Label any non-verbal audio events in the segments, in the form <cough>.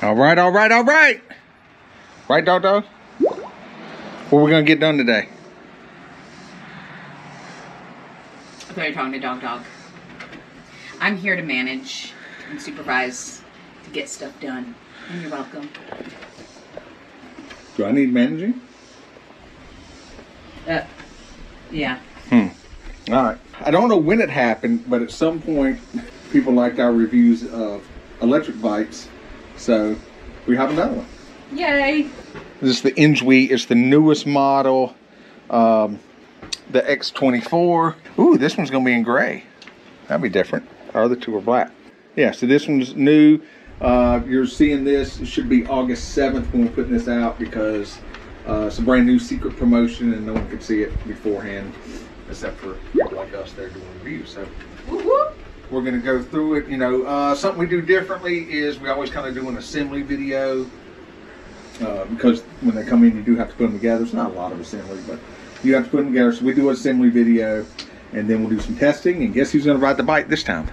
All right, all right, all right. Right, dog, dog? What we gonna get done today? I thought you were talking to Dog Dog. I'm here to manage and supervise to get stuff done. And you're welcome. Do I need managing? Uh, yeah. Hmm. All right. I don't know when it happened, but at some point, people liked our reviews of electric bikes, so we have another one. Yay! This is the Engwe. It's the newest model, um, the X24. Ooh, this one's gonna be in gray. That'd be different. Our other two are black. Yeah, so this one's new. Uh, you're seeing this. It should be August 7th when we're putting this out because uh, it's a brand new secret promotion and no one could see it beforehand except for people like us there doing reviews. So Woo-hoo. We're gonna go through it. You know, uh, something we do differently is we always kind of do an assembly video uh, because when they come in, you do have to put them together. It's not a lot of assembly, but you have to put them together. So we do an assembly video, and then we'll do some testing. And guess who's gonna ride the bike this time?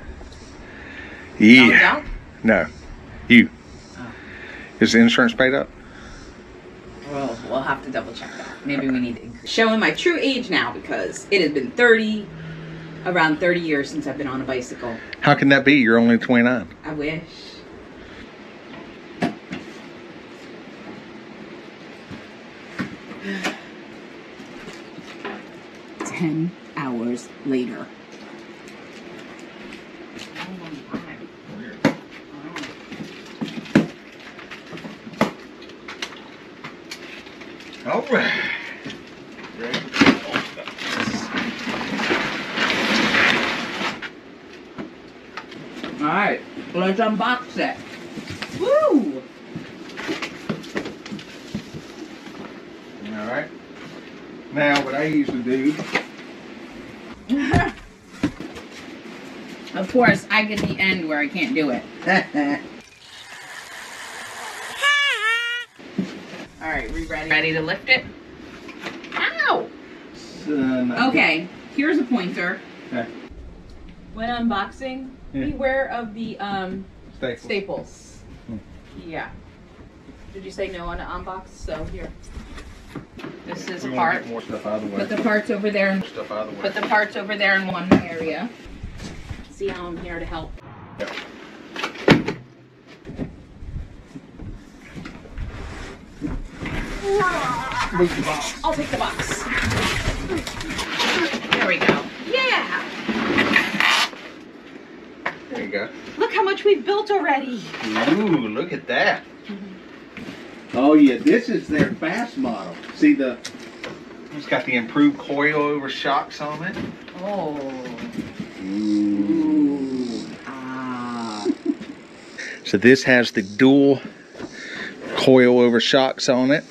Yeah. No, you. Oh. Is the insurance paid up? Well, we'll have to double check that. Maybe we need to increase. Showing my true age now because it has been 30, around 30 years since I've been on a bicycle. How can that be? You're only 29. I wish. <sighs> Ten hours later. All right. All right, let's unbox it. Woo! All right. Now, what I usually do <laughs> Of course, I get the end where I can't do it. <laughs> All right, we ready? Ready to lift it? Ow! Okay, here's a pointer. Okay. When unboxing, Yeah. beware of the um, Staples. staples. Hmm. Yeah. Did you say no on the unbox? So here. This is We a part. more stuff out of the way. Put the parts over there and stuff out of the way. put the parts over there in one area. See how I'm here to help. Yep. Move the box. I'll take the box. There we go. Yeah! There you go. Look how much we've built already. Ooh, look at that. Oh yeah, this is their fast model. See the it's got the improved coilover shocks on it. Oh. Ooh. Ah. So this has the dual coilover shocks on it.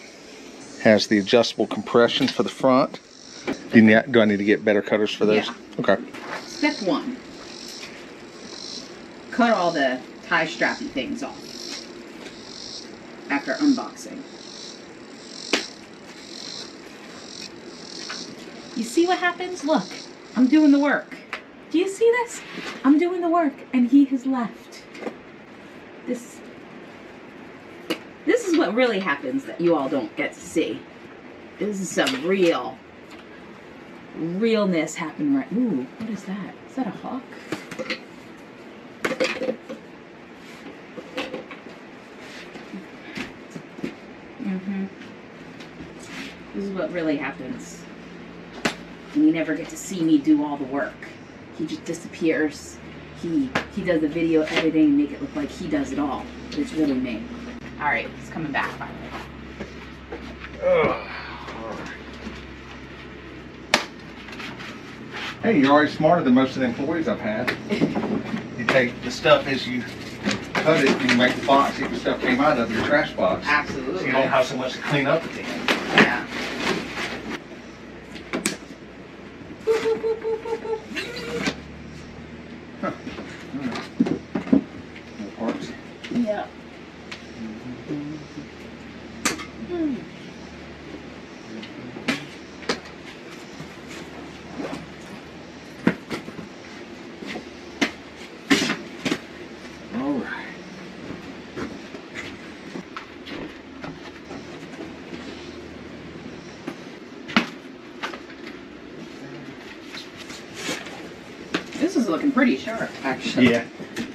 Has the adjustable compression for the front. Do, you need- do I need to get better cutters for those? Yeah. Okay. Step one. Cut all the tie strappy things off. After unboxing. You see what happens? Look, I'm doing the work. Do you see this? I'm doing the work and he has left. This This is what really happens that you all don't get to see. This is some real realness happening right. Ooh, what is that? Is that a hawk? Mm-hmm. This is what really happens. And you never get to see me do all the work. He just disappears. He he does the video editing and make it look like he does it all. But it's really me. Alright, he's coming back finally. Ugh. Hey, you're already smarter than most of the employees I've had. <laughs> You take the stuff as you cut it and you make the box, get the stuff came out of your trash box. So Absolutely. you don't have so much to clean up at the end. Yeah. No <laughs> parts. Yeah. All right. Pretty sharp, actually. Yeah.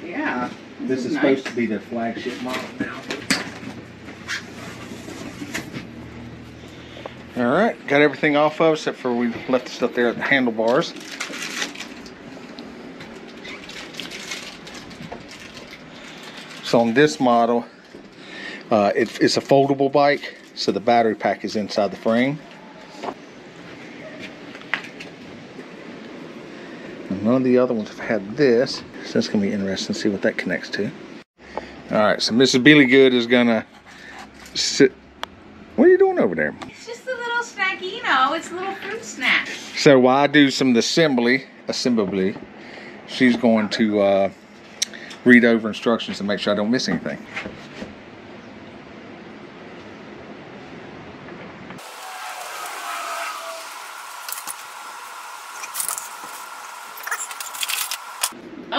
Yeah. This is nice. supposed to be the flagship model now. All right, got everything off of except for we left the stuff there at the handlebars. So on this model, uh, it, it's a foldable bike, so the battery pack is inside the frame. None of the other ones have had this, so it's gonna be interesting to see what that connects to. All right, so Mrs. Bealy Good is gonna sit. What are you doing over there? It's just a little snack, you know. It's a little fruit snack. So while I do some of the assembly, assembly, she's going to uh, read over instructions to make sure I don't miss anything.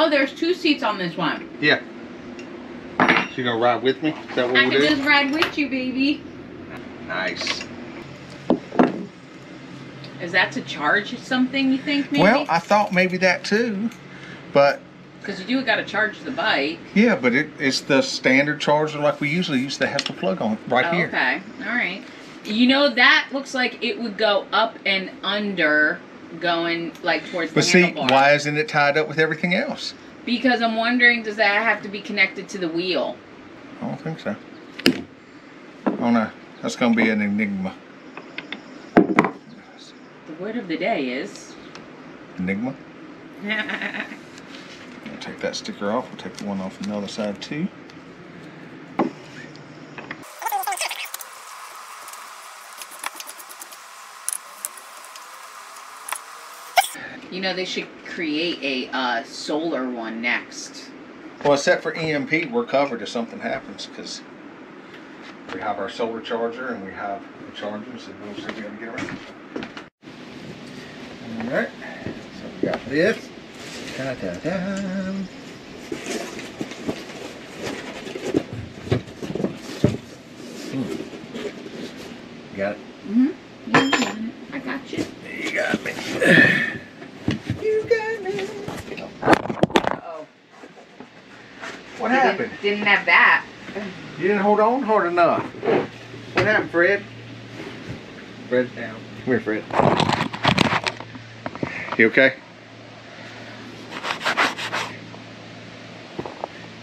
Oh, there's two seats on this one. Yeah. So you gonna ride with me? Is that what I we'll can do? just ride with you, baby. Nice. Is that to charge something? You think maybe? Well, I thought maybe that too, but because you do got to charge the bike. yeah, but it, it's the standard charger like we usually use to have the plug on right Oh, here. Okay, all right. You know that looks like it would go up and under, going like towards But the see, handlebar. why isn't it tied up with everything else? Because I'm wondering, does that have to be connected to the wheel? I don't think so. Oh no, that's gonna be an enigma. The word of the day is. Enigma. <laughs> We'll take that sticker off. We'll take the one off on the other side too. You know they should create a uh, solar one next. Well, except for EMP, we're covered if something happens because we have our solar charger and we have the charger, so we'll still be able to get around. All right, so we got this. Ta-da-da. Hmm. Got it. Mm-hmm. You got it. I got you. You got me. You got me. Oh. What happened? Didn't, didn't have that. You didn't hold on hard enough. What happened, Fred? Fred's down. Come here, Fred. You okay?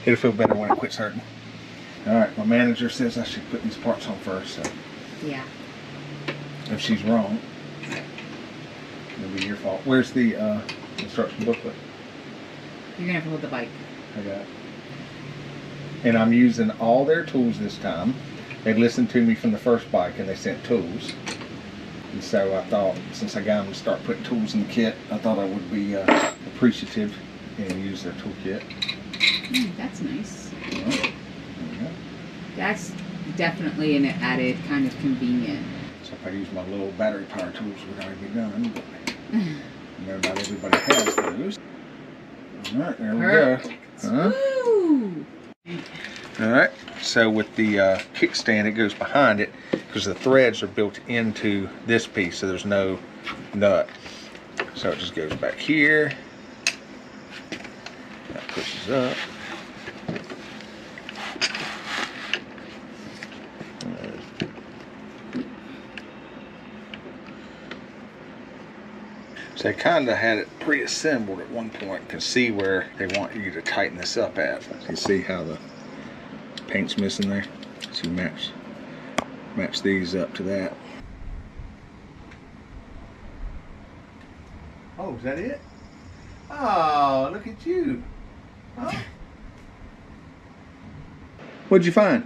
It'll feel better when it quits hurting. All right, my manager says I should put these parts on first, so Yeah. if she's wrong, it'll be your fault. Where's the uh, instruction booklet? You're gonna have to hold the bike. I got it. And I'm using all their tools this time. They listened to me from the first bike and they sent tools. And so I thought, since I got them to start putting tools in the kit, I thought I would be uh, appreciative and use their toolkit. Mm, that's nice. All right. There we go. That's definitely an added kind of convenient. So if I use my little battery power tools, we'd already be done. But <laughs> remember, not everybody has those. All right, there we go. Huh? Woo! All right. So with the uh, kickstand, it goes behind it because the threads are built into this piece, so there's no nut. So it just goes back here. That pushes up. They kind of had it pre-assembled at one point. You can see where they want you to tighten this up at. You see how the paint's missing there? So you match, match these up to that. Oh, is that it? Oh, look at you. Oh. What'd you find?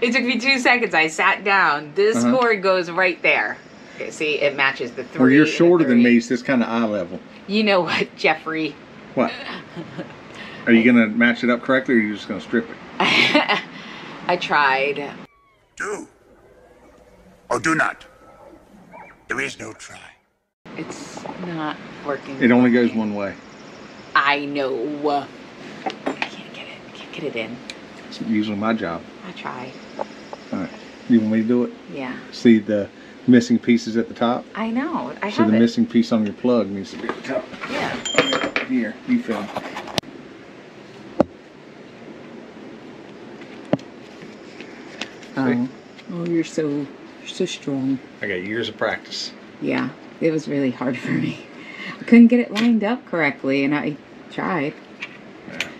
It took me two seconds. I sat down. This Uh-huh. cord goes right there. Okay, see, it matches the three. Well, you're and the shorter than me, so it's kind of eye level. You know what, Jeffrey? What? <laughs> Are you gonna match it up correctly, or are you just gonna strip it? <laughs> I tried. Do or do not. There is no try. It's not working. It only goes one way. I know. I can't get it. Can't get it in. It's usually my job. I tried. All right. You want me to do it? Yeah. See the missing pieces at the top? I know. I So have the it. missing piece on your plug needs to be at the top. yeah. Here, you film. Um, oh, oh, you're so you're so strong. I got years of practice. Yeah, it was really hard <laughs> for me. I couldn't get it lined up correctly, and I tried.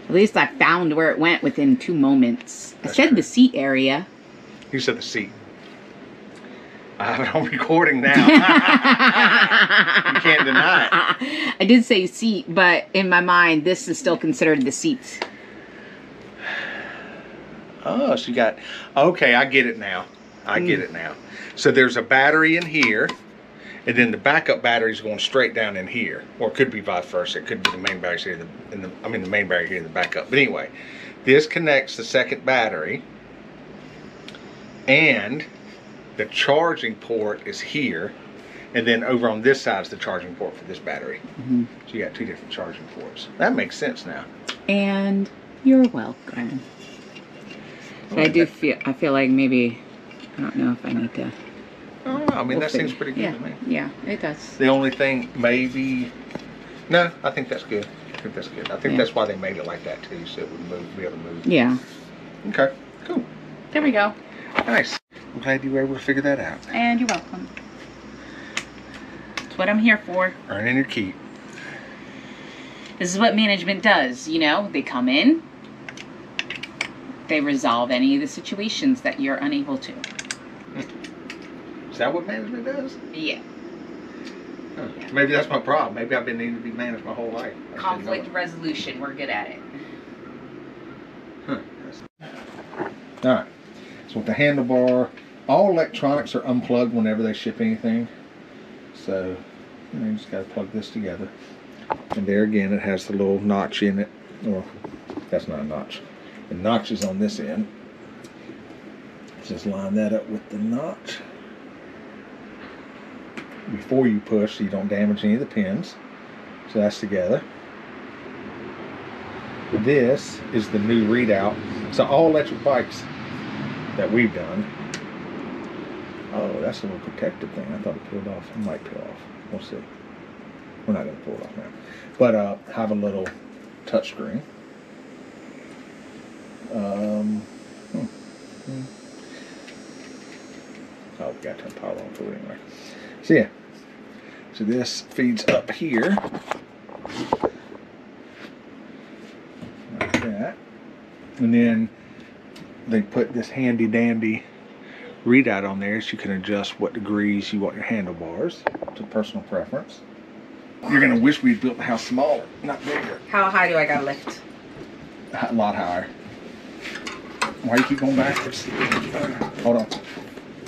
At least I found where it went within two moments. I said true. the seat area. You said the seat. I have it on recording now. <laughs> you can't deny it. <laughs> I did say seat, but in my mind, this is still considered the seats. Oh, so you got okay, I get it now. I get mm. it now. So there's a battery in here, and then the backup battery is going straight down in here. Or it could be vice versa. It could be the main battery here, the, in the I mean the main battery here, the backup. But anyway, this connects the second battery, and the charging port is here, and then over on this side is the charging port for this battery. Mhm. So you got two different charging ports. That makes sense now. And you're welcome. But I do feel I feel like maybe I don't know if I need to. I don't know. I mean, we'll that seems pretty good yeah, to me. Yeah, it does. The only thing, maybe, no, I think that's good. I think that's good. I think Yeah. that's why they made it like that too, so it would move, be able to move. Yeah. Okay, cool, There we go. nice. Glad you were able to figure that out. And you're welcome. That's what I'm here for. Earning your keep. This is what management does, you know? They come in, they resolve any of the situations that you're unable to. Is that what management does? Yeah. Huh. Maybe that's my problem. Maybe I've been needing to be managed my whole life. I just didn't know Conflict resolution, we're good at it. Huh. All right. So with the handlebar, all electronics are unplugged whenever they ship anything. So you, know, you just got to plug this together. And there again, it has the little notch in it. Well, that's not a notch. The notch is on this end. Just line that up with the notch before you push so you don't damage any of the pins. So that's together. This is the new readout. So all electric bikes that we've done. Oh, that's a little protective thing. I thought it peeled off. It might peel off. We'll see. We're not going to pull it off now. But uh, have a little touch screen. Um, hmm, hmm. Oh, got to power on for it anyway. So yeah. So this feeds up here. Like that. And then they put this handy dandy readout on there so you can adjust what degrees you want your handlebars to personal preference. You're gonna wish we'd built the house smaller, not bigger. How high do I gotta lift? A lot higher. Why do you keep going backwards? Hold on.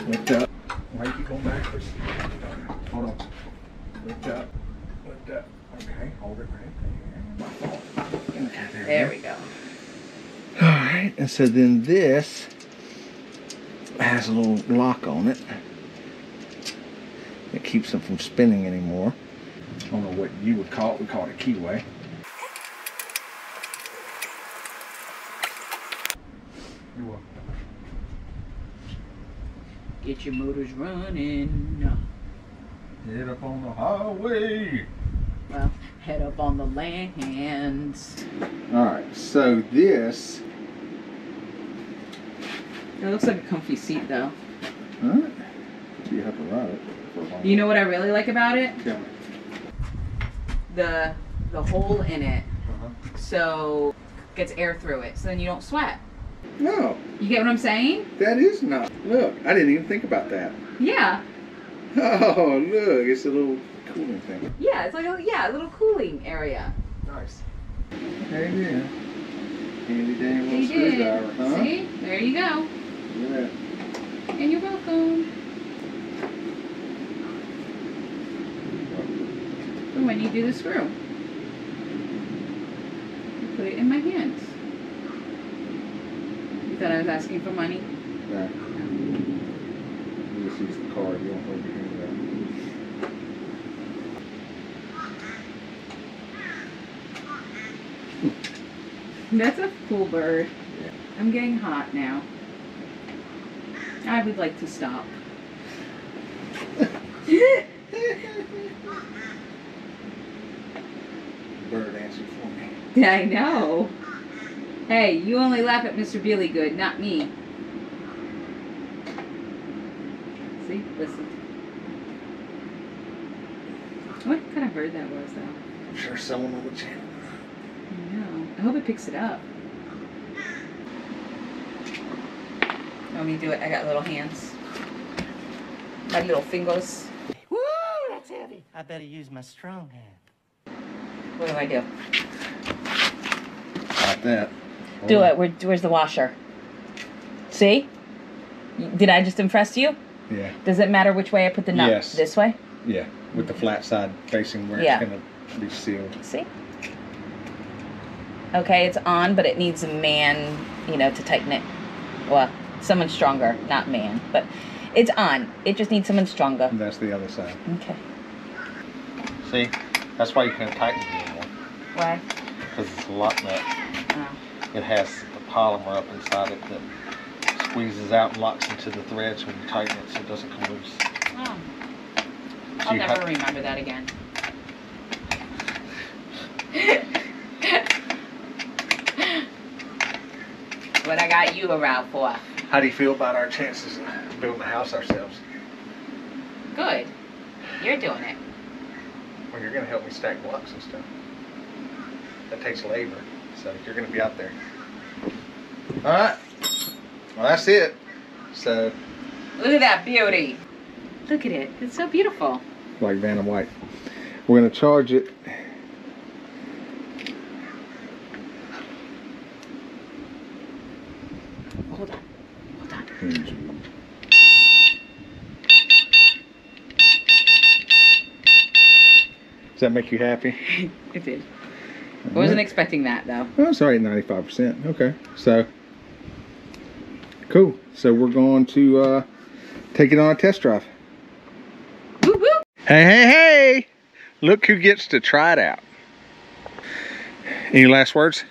Lift up. Why do you keep going backwards? Hold on. Lift up. Lift up. Okay, hold it right there. Okay, there, There we go. All right, and so then this has a little lock on it. that keeps them from spinning anymore. I don't know what you would call it. We call it a keyway. You're welcome. Get your motors running. Head up on the highway. Well, head up on the land. All right, so this. It looks like a comfy seat though. Huh? You have to ride it. For a while. You know what I really like about it? Me. The the hole in it, Uh-huh. so gets air through it, so then you don't sweat. No, You get what I'm saying? that is not. Look, I didn't even think about that. Yeah. <laughs> Oh, look, it's a little cooling thing. Yeah, it's like a yeah, a little cooling area. Nice. Hey there. Handy damn little screwdriver, huh? See? There you go. Look. And you're welcome. Oh, when you do the screw, you put it in my hands. You thought I was asking for money? Back. You just use the card, you don't hold your hand out. That's a cool bird. Yeah. I'm getting hot now. I would like to stop. <laughs> bird answered for me. <laughs> I know. Hey, you only laugh at Mr. Bealy Good, not me. See? Listen. What kind of bird that was, though? I'm sure someone on the channel. I know. I hope it picks it up. Want me do it? I got little hands. My little fingers. Woo, that's heavy. I better use my strong hand. What do I do? Like that. Do it. Where, where's the washer? See? Did I just impress you? Yeah, Does it matter which way I put the nut? Yes. This way? yeah. With the flat side facing where Yeah. it's gonna be sealed. See? Okay, it's on, but it needs a man, you know, to tighten it. Well, someone stronger, not man, but it's on. It just needs someone stronger. And that's the other side. Okay. See, that's why you can't tighten it anymore. Why? Because it's a lock nut. Oh. It has a polymer up inside it that squeezes out and locks into the threads when you tighten it so it doesn't come loose. Oh. So I'll never remember that again. <laughs> what I got you around for? How do you feel about our chances of building a house ourselves? Good. You're doing it. Well, you're gonna help me stack blocks and stuff. That takes labor, so you're gonna be out there. All right. Well, that's it. So, Look at that beauty. Look at it. It's so beautiful. like Vanna White, we're gonna charge it. Does that make you happy? <laughs> It did. I wasn't expecting that though. Oh, ninety-five percent. Okay, so cool. So we're going to uh, take it on a test drive. Woo woo. Hey, hey, hey! Look who gets to try it out. Any last words?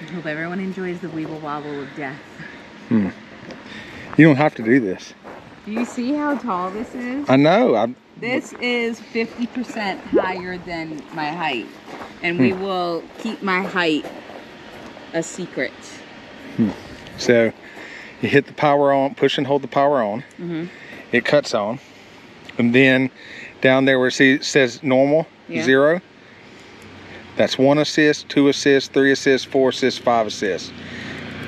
I hope everyone enjoys the weeble wobble of death. Hmm. You don't have to do this. Do you see how tall this is? I know. I This is 50% higher than my height. And we hmm. will keep my height a secret. Hmm. so you hit the power on, push and hold the power on. Mhm. It cuts on, and then down there where it says normal Yeah. zero. That's one assist, two assists, three assists, four assists, five assists.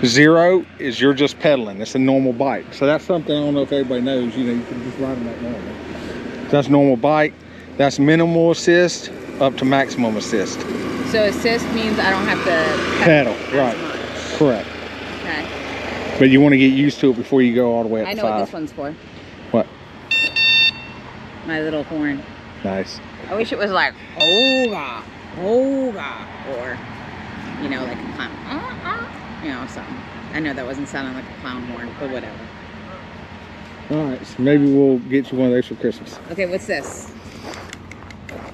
Zero is you're just pedaling. It's a normal bike. So that's something I don't know if everybody knows. You know, you can just ride them that normal. So that's normal bike. That's minimal assist up to maximum assist. So assist means I don't have to Pedal, as right. much. Correct. Okay. But you want to get used to it before you go all the way up I know what this one's for. What? My little horn. Nice. I wish it was like Oga, Oga, or you know, like. Uh, uh, you know, something. I know that wasn't sounding like a clown horn, but whatever. All right, so maybe we'll get you one of those for Christmas. Okay, what's this?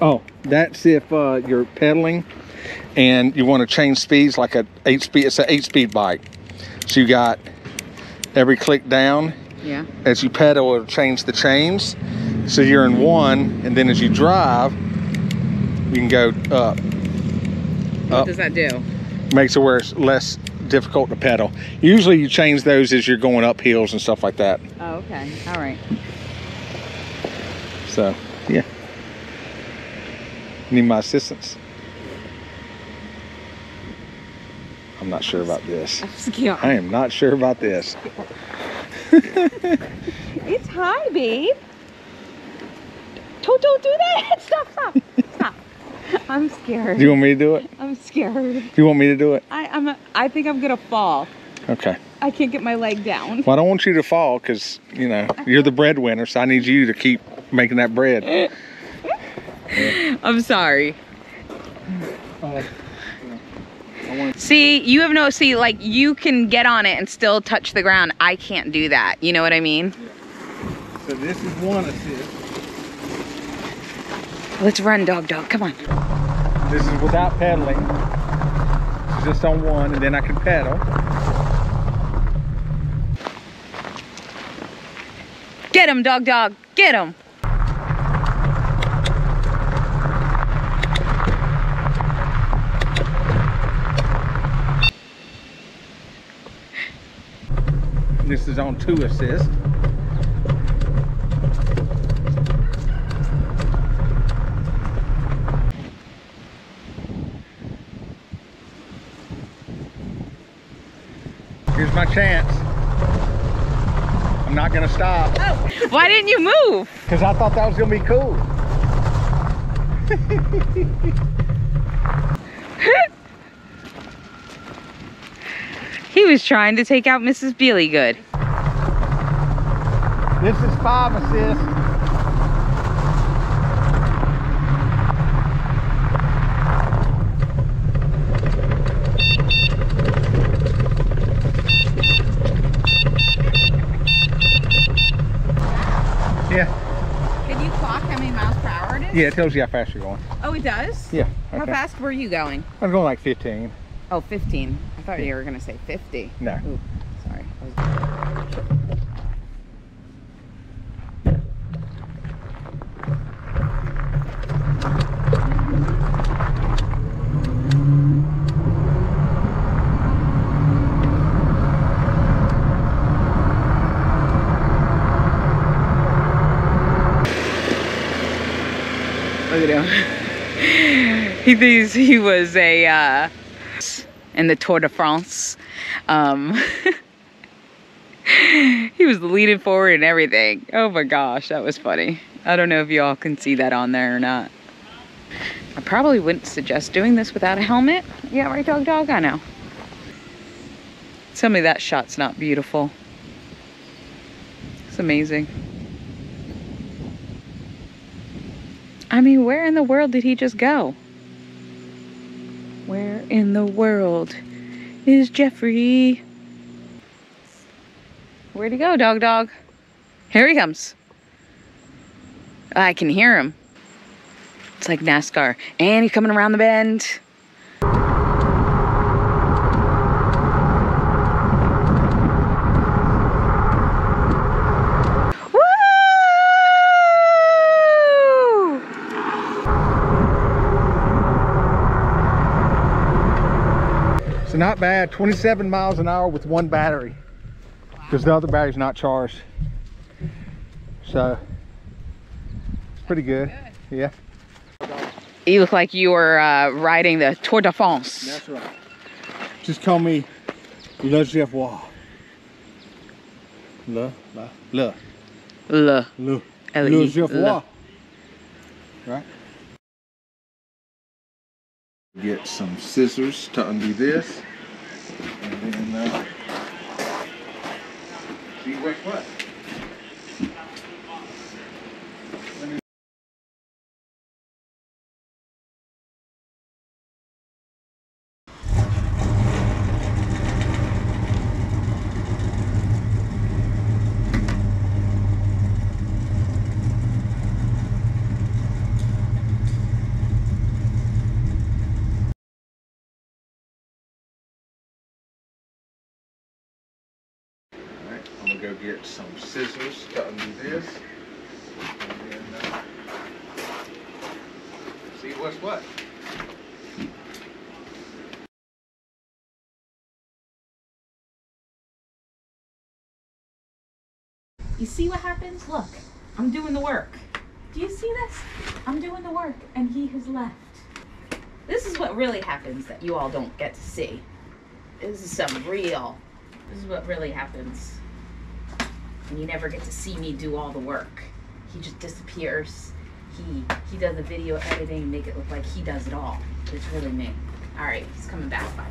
Oh, that's if uh, you're pedaling and you want to change speeds like a eight speed. It's an eight speed bike. So you got every click down Yeah. as you pedal, it'll change the chains. So you're in one, and then as you drive, you can go up. What Up. does that do? Makes it where it's less difficult to pedal. Usually you change those as you're going up hills and stuff like that. Oh, okay. All right. So, yeah. Need my assistance? I'm not sure about this. <laughs> I am not sure about this. <laughs> It's high, babe. Don't, don't do that. <laughs> Stop, stop. I'm scared. Do you want me to do it? I'm scared. Do you want me to do it? I, I'm. A, I think I'm gonna fall. Okay. I can't get my leg down. Well, I don't want you to fall because, you know, you're the breadwinner, so I need you to keep making that bread. I'm sorry. See, you have no see. Like you can get on it and still touch the ground. I can't do that. You know what I mean? So this is one assist. Let's run, dog, dog. Come on. This is without pedaling. Just on one, and then I can pedal. Get him, dog, dog. Get him. This is on two assist. Here's my chance. I'm not gonna stop oh. Why didn't you move? because I thought that was gonna be cool. <laughs> He was trying to take out Mrs. Bealy good. This is five assists. Yeah, Can you clock how many miles per hour it yeah, it tells you how fast you're going. Oh, it does? Yeah. How fast were you going? I'm going like 15. Oh, 15. I thought you were going to say 50. No. Ooh, sorry. He thinks he was a uh, in the Tour de France. Um, <laughs> he was leading forward and everything. Oh my gosh, that was funny. I don't know if y'all can see that on there or not. I probably wouldn't suggest doing this without a helmet. Yeah, right, dog, dog. I know. Tell me that shot's not beautiful. It's amazing. I mean, where in the world did he just go? Where in the world is Jeffrey? Where'd he go, dog dog? Here he comes. I can hear him. It's like NASCAR. And he's coming around the bend. Not bad, 27 miles an hour with one battery. Because the other battery's not charged. So, it's pretty good. Yeah. You look like you were uh, riding the Tour de France. That's right. Just call me Le Jevois. Le, le, le, Le. le, L-E, le Jevois. Right? Get some scissors to undo this. And then, uh, see what's what. Alright, I'm gonna go get some scissors undo this. And then, uh, see what's what. You see what happens? Look, I'm doing the work. Do you see this? I'm doing the work and he has left. This is what really happens that you all don't get to see. This is some real. This is what really happens. And you never get to see me do all the work. He just disappears. He he does the video editing make it look like he does it all. It's really me. Alright, he's coming back. Bye.